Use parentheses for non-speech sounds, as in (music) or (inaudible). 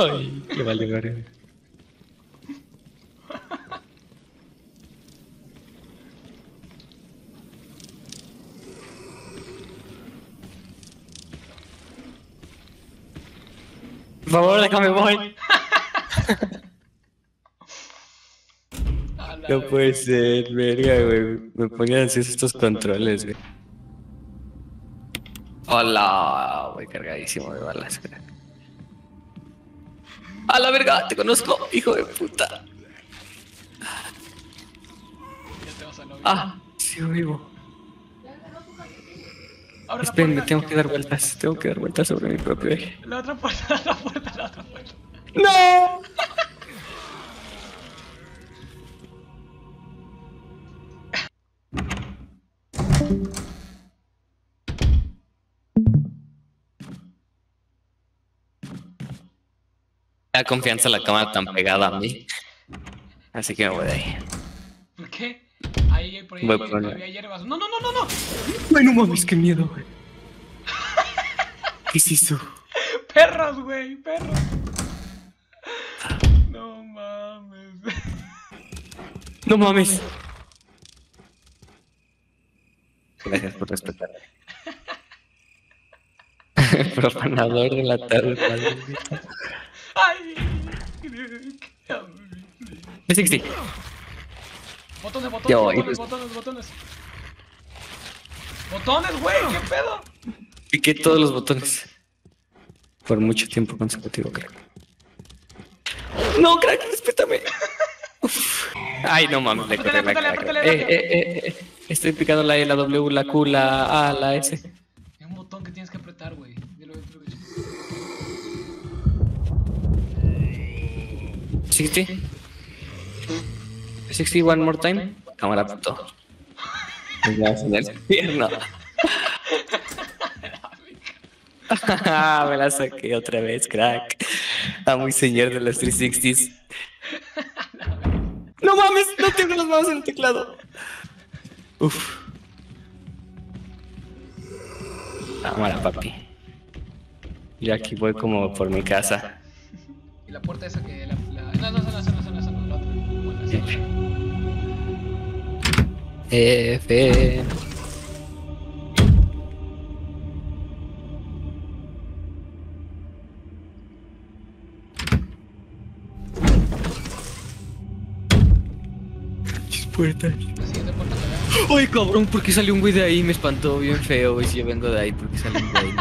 Ay, qué vale, verga. Por favor, déjame voy. No puede ser, verga, güey. Me ponían así estos controles, güey. Hola, voy cargadísimo de balas, güey. A la verga, te conozco, hijo de puta. Ya te vas a lograr. Ah, sigo vivo. La Espérenme, puerta. tengo que dar vueltas. Tengo que dar vueltas sobre mi propio eje. La otra puerta, la otra puerta, la otra puerta. ¡No! Da confianza la cámara tan pegada a mí. Así que me voy de ahí. ¿Por qué? Ahí, por ahí, Voy había- por allá. había hierbas. No, no, no, no, no. Ay, no mames, qué miedo, güey. ¿Qué es eso? (laughs) Perros, güey, perros. No mames. No mames. Gracias por respetar. (laughs) Profanador de la tarde. Maldito. Ay. Es 60. Botones, botones, Yo, botones, y pues- botones, botones. Botones, güey, ¿qué pedo? Piqué todos los botones. Por mucho tiempo consecutivo, crack. No, crack, respétame. Uf. Ay, no mames, le corté la cara. eh, eh, eh. Estoy picando la E, la W, la Q, la A, la S. 60. 60 one more time. Cámara puto. Me vas en el infierno. Me la saqué otra vez, crack. A muy señor de los 360s. No mames, no tengo las manos en el teclado. Uf. Cámara, papi. Yo aquí voy como por mi casa. Y la puerta esa que. No, no, no, no. F. Puertas. La siguiente puerta que vea. Ay, cabrón, ¿por qué salió un güey de ahí? Me espantó bien feo, güey. Si yo vengo de ahí, ¿por qué salió un güey?